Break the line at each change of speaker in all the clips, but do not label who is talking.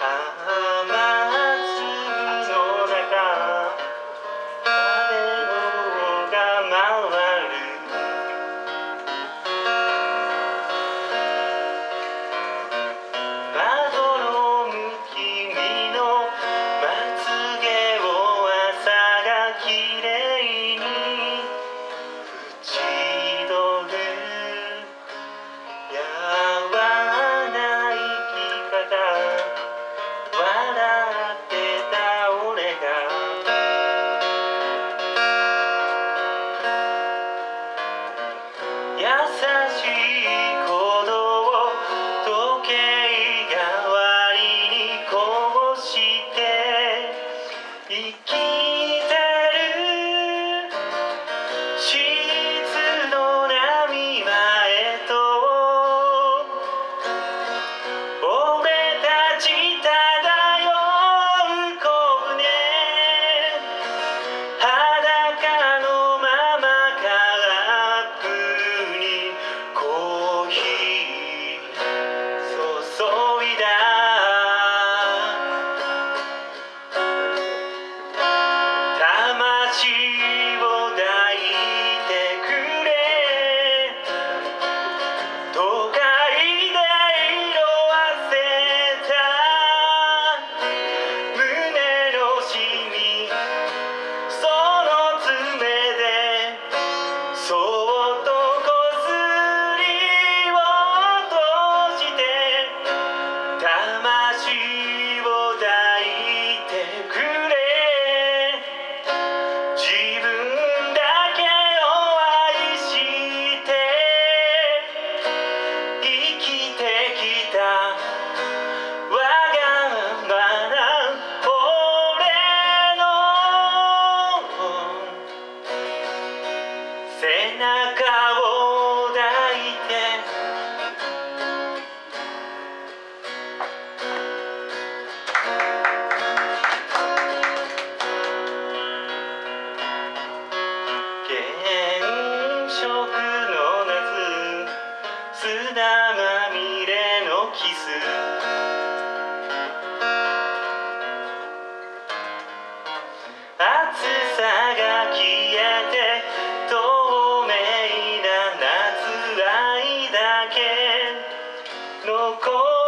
Uh-huh. 街砂まみれのキス。暑さが消えて透明な夏愛だけ。残る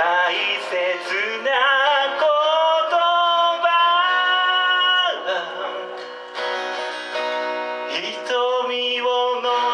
大切な言葉。瞳をの